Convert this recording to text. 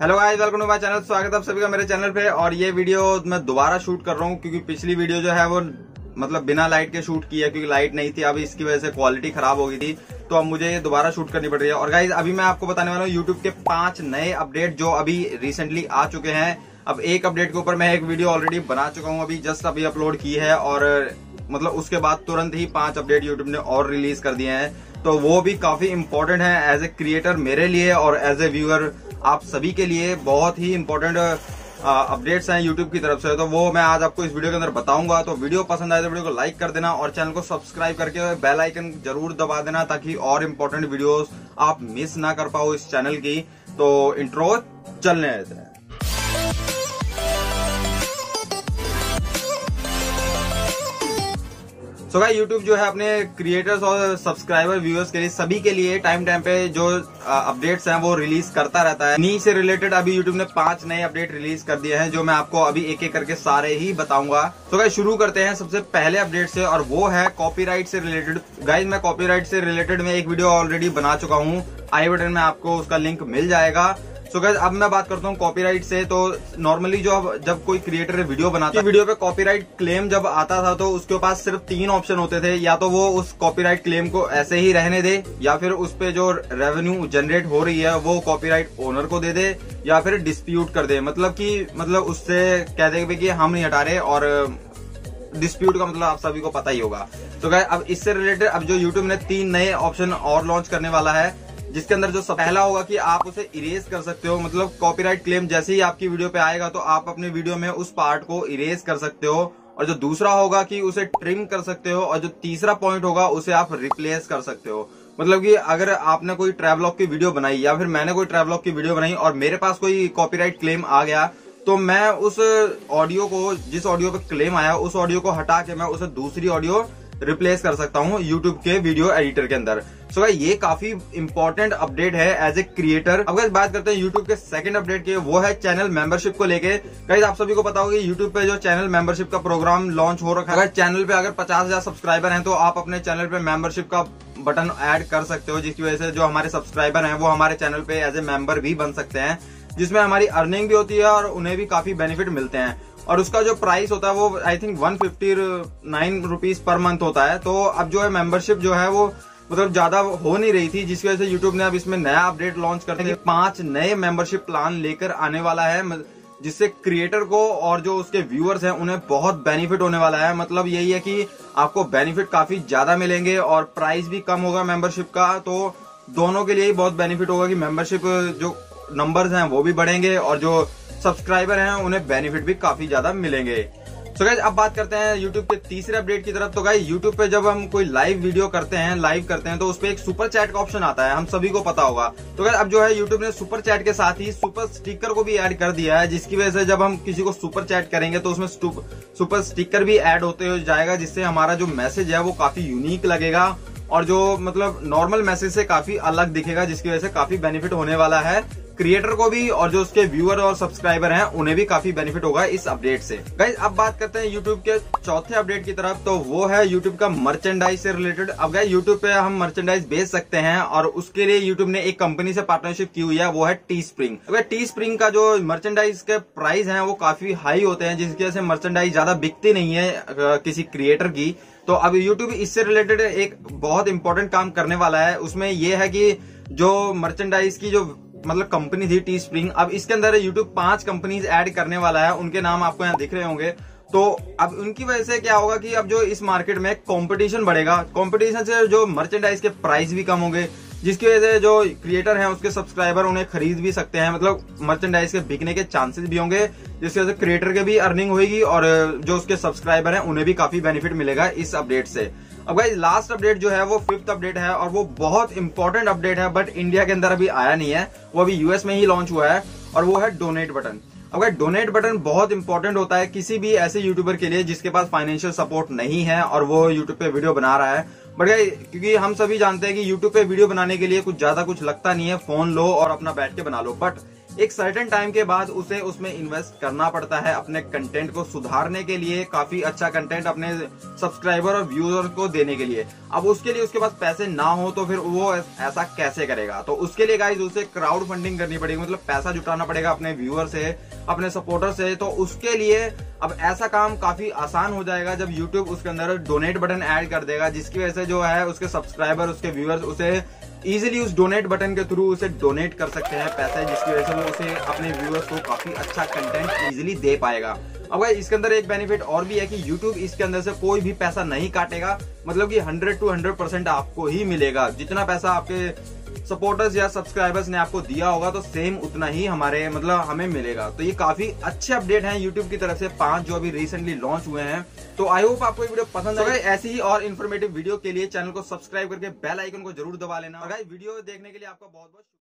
Hello guys, welcome to my channel. स्वागत है आप सभी का मेरे चैनल पे। और ये वीडियो मैं दोबारा शूट कर रहा हूँ, क्योंकि पिछली वीडियो जो है वो मतलब बिना लाइट के शूट की है, क्योंकि लाइट नहीं थी। अभी इसकी वजह से क्वालिटी खराब हो गई थी तो अब मुझे ये दोबारा शूट करनी पड़ रही है। और गाइज़ अभी मैं आपको बताने वाला हूँ यूट्यूब के पाँच नए अपडेट जो अभी रिसेंटली आ चुके हैं। अब एक अपडेट के ऊपर मैं एक वीडियो ऑलरेडी बना चुका हूँ, अभी जस्ट अभी अपलोड की है। और मतलब उसके बाद तुरंत ही पाँच अपडेट यूट्यूब ने और रिलीज़ कर दिए हैं। तो वो भी काफ़ी इंपॉर्टेंट है एज ए क्रिएटर मेरे लिए और एज ए व्यूअर आप सभी के लिए बहुत ही इंपॉर्टेंट अपडेट्स हैं यूट्यूब की तरफ़ से। तो वो मैं आज आपको इस वीडियो के अंदर बताऊँगा। तो वीडियो पसंद आए तो वीडियो को लाइक कर देना और चैनल को सब्सक्राइब करके बेल आइकन ज़रूर दबा देना ताकि और इम्पोर्टेंट वीडियोस आप मिस ना कर पाओ इस चैनल की। तो इंट्रो चलने देते हैं सो so यूट्यूब जो है अपने क्रिएटर्स और सब्सक्राइबर व्यूअर्स के लिए सभी के लिए टाइम टाइम पे जो अपडेट्स हैं वो रिलीज़ करता रहता है। नी से रिलेटेड अभी यूट्यूब ने पाँच नए अपडेट रिलीज़ कर दिए हैं, जो मैं आपको अभी एक एक करके सारे ही बताऊँगा। तो भाई शुरू करते हैं सबसे पहले अपडेट से, और वो है कॉपीराइट से रिलेटेड गाइज़ मैं कॉपीराइट से रिलेटेड में एक वीडियो ऑलरेडी बना चुका हूँ। आई बटन में आपको उसका लिंक मिल जाएगा। सो so गैस अब मैं बात करता हूँ कॉपीराइट से। तो नॉर्मली जो जब कोई क्रिएटर वीडियो बनाता है वीडियो पे कॉपीराइट क्लेम जब आता था तो उसके पास सिर्फ़ तीन ऑप्शन होते थे। या तो वो उस कॉपीराइट क्लेम को ऐसे ही रहने दे, या फिर उस पे जो रेवेन्यू जनरेट हो रही है, वो कॉपीराइट ओनर को दे दे, या फिर डिस्प्यूट कर दे। मतलब की मतलब उससे कह दे कि हम नहीं हटा रहे, और डिस्प्यूट का मतलब आप सभी को पता ही होगा। तो क्या अब इससे रिलेटेड अब जो यूट्यूब ने तीन नए ऑप्शन और लॉन्च करने वाला है जिसके अंदर जो पहला होगा कि आप उसे इरेज कर सकते हो मतलब कॉपीराइट क्लेम जैसे ही आपकी वीडियो पे आएगा तो आप अपने वीडियो में उस पार्ट को इरेज कर सकते हो। और जो दूसरा होगा कि उसे ट्रिम कर सकते हो, और जो तीसरा पॉइंट होगा, उसे आप रिप्लेस कर सकते हो। मतलब कि अगर आपने कोई ट्रेवलॉग की वीडियो बनाई, या फिर मैंने कोई ट्रेवलॉग की वीडियो बनाई, और मेरे पास कोई कॉपीराइट क्लेम आ गया तो मैं उस ऑडियो को, जिस ऑडियो पे क्लेम आया, उस ऑडियो को हटा के मैं उसे दूसरी ऑडियो रिप्लेस कर सकता हूँ यूट्यूब के वीडियो एडिटर के अंदर। सो so, ये काफ़ी इंपॉर्टेंट अपडेट है एज ए क्रिएटर अब बात करते हैं यूट्यूब के सेकंड अपडेट की वो है चैनल मेंबरशिप को लेके। कहीं आप सभी को पता होगा यूट्यूब पे जो चैनल मेंबरशिप का प्रोग्राम लॉन्च हो रखा है। अगर चैनल पे अगर पचास सब्सक्राइबर हैं तो आप अपने चैनल पे मेंबरशिप का बटन ऐड कर सकते हो जिसकी वजह से जो हमारे सब्सक्राइबर हैं वो हमारे चैनल पे एज ए मेंबर भी बन सकते हैं जिसमें हमारी अर्निंग भी होती है और उन्हें भी काफ़ी बेनिफिट मिलते हैं। और उसका जो प्राइस होता है वो I think one fifty nine rupees per month होता है। तो अब जो है मेंबरशिप जो है वो मतलब ज़्यादा हो नहीं रही थी, जिसकी वजह से यूट्यूब ने अब इसमें नया अपडेट लॉन्च करते हैं। पाँच नए मेंबरशिप प्लान लेकर आने वाला है जिससे क्रिएटर को और जो उसके व्यूअर्स हैं, उन्हें बहुत बेनिफिट होने वाला है। मतलब यही है कि आपको बेनिफिट काफ़ी ज़्यादा मिलेंगे और प्राइस भी कम होगा मेंबरशिप का तो दोनों के लिए ही बहुत बेनिफिट होगा कि मेंबरशिप जो नंबर्स हैं, वो भी बढ़ेंगे और जो सब्सक्राइबर हैं, उन्हें बेनिफिट भी काफ़ी ज़्यादा मिलेंगे। तो गाइज़ अब बात करते हैं यूट्यूब के तीसरे अपडेट की तरफ़। तो गाइज़ यूट्यूब पे जब हम कोई लाइव वीडियो करते हैं लाइव करते हैं तो उस पर एक सुपर चैट का ऑप्शन आता है। हम सभी को पता होगा। तो गाइज़ अब जो है यूट्यूब ने सुपर चैट के साथ ही सुपर स्टिकर को भी ऐड कर दिया है, जिसकी वजह से जब हम किसी को सुपर चैट करेंगे तो उसमें सुपर स्टिकर भी ऐड होते हो जाएगा, जिससे हमारा जो मैसेज है वो काफ़ी यूनिक लगेगा और जो मतलब नॉर्मल मैसेज से काफ़ी अलग दिखेगा, जिसकी वजह से काफ़ी बेनिफिट होने वाला है। क्रिएटर को भी और जो उसके व्यूअर और सब्सक्राइबर हैं, उन्हें भी काफ़ी बेनिफिट होगा इस अपडेट से। गाइज़ अब बात करते हैं यूट्यूब के चौथे अपडेट की तरफ़ तो वो है यूट्यूब का मर्चेंडाइज से रिलेटेड अब गाइज़ यूट्यूब पे हम मर्चेंडाइज बेच सकते हैं और उसके लिए यूट्यूब ने एक कंपनी से पार्टनरशिप की हुई है, वो है टी स्प्रिंग अगर टी स्प्रिंग का जो मर्चेंडाइज के प्राइस है, वो काफ़ी हाई होते हैं, जिसकी वजह से मर्चेंडाइज ज़्यादा बिकती नहीं है किसी क्रिएटर की। तो अब यूट्यूब इससे रिलेटेड एक बहुत इंपॉर्टेंट काम करने वाला है। उसमें यह है कि जो मर्चेंडाइज की जो मतलब कंपनी थी टी स्प्रिंग अब इसके अंदर यूट्यूब पाँच कंपनीज़ ऐड करने वाला है। उनके नाम आपको यहाँ दिख रहे होंगे। तो अब उनकी वजह से क्या होगा कि अब जो इस मार्केट में कंपटीशन बढ़ेगा। कंपटीशन से जो मर्चेंडाइज के प्राइस भी कम होंगे, जिसकी वजह से जो क्रिएटर हैं, उसके सब्सक्राइबर उन्हें खरीद भी सकते हैं। मतलब मर्चेंडाइज के बिकने के चांसेस भी होंगे, जिसकी वजह से क्रिएटर के भी अर्निंग होगी और जो उसके सब्सक्राइबर हैं, उन्हें भी काफ़ी बेनिफिट मिलेगा इस अपडेट से। अब भाई लास्ट अपडेट जो है, वो फिफ्थ अपडेट है और वो बहुत इंपॉर्टेंट अपडेट है बट इंडिया के अंदर अभी आया नहीं है। वो अभी यूएस में ही लॉन्च हुआ है और वो है डोनेट बटन अब डोनेट बटन बहुत इंपॉर्टेंट होता है किसी भी ऐसे यूट्यूबर के लिए जिसके पास फाइनेंशियल सपोर्ट नहीं है और वो यूट्यूब पे वीडियो बना रहा है। बट क्योंकि हम सभी जानते हैं कि यूट्यूब पे वीडियो बनाने के लिए कुछ ज़्यादा कुछ लगता नहीं है। फ़ोन लो और अपना बैठ के बना लो। बट एक सर्टन टाइम के बाद उसे उसमें इन्वेस्ट करना पड़ता है अपने कंटेंट को सुधारने के लिए, काफ़ी अच्छा कंटेंट अपने सब्सक्राइबर और व्यूअर को देने के लिए। अब उसके लिए उसके पास पैसे ना हो तो फिर वो ऐसा कैसे करेगा? तो उसके लिए गाइज़ उसे क्राउड फंडिंग करनी पड़ेगी। मतलब पैसा जुटाना पड़ेगा अपने व्यूअर से, अपने सपोर्टर से। तो उसके लिए अब ऐसा काम काफ़ी आसान हो जाएगा जब यूट्यूब उसके अंदर डोनेट बटन ऐड कर देगा, जिसकी वजह से जो है उसके सब्सक्राइबर उसके व्यूअर्स उसे इजीली उस डोनेट बटन के थ्रू उसे डोनेट कर सकते हैं पैसे, जिसकी वजह से वो उसे अपने व्यूअर्स को काफ़ी अच्छा कंटेंट इजिली दे पाएगा। अब भाई इसके अंदर एक बेनिफिट और भी है कि YouTube इसके अंदर से कोई भी पैसा नहीं काटेगा मतलब कि 100 टू 100 परसेंट आपको ही मिलेगा। जितना पैसा आपके सपोर्टर्स या सब्सक्राइबर्स ने आपको दिया होगा तो सेम उतना ही हमारे मतलब हमें मिलेगा। तो ये काफ़ी अच्छे अपडेट हैं यूट्यूब की तरफ़ से, पाँच जो अभी रिसेंटली लॉन्च हुए हैं। तो आई होप आपको ये वीडियो पसंद आए। ऐसी ही और इन्फॉर्मेटिव वीडियो के लिए चैनल को सब्सक्राइब करके बेल आइकन को ज़रूर दबा लेना। और वीडियो देखने के लिए आपका बहुत बहुत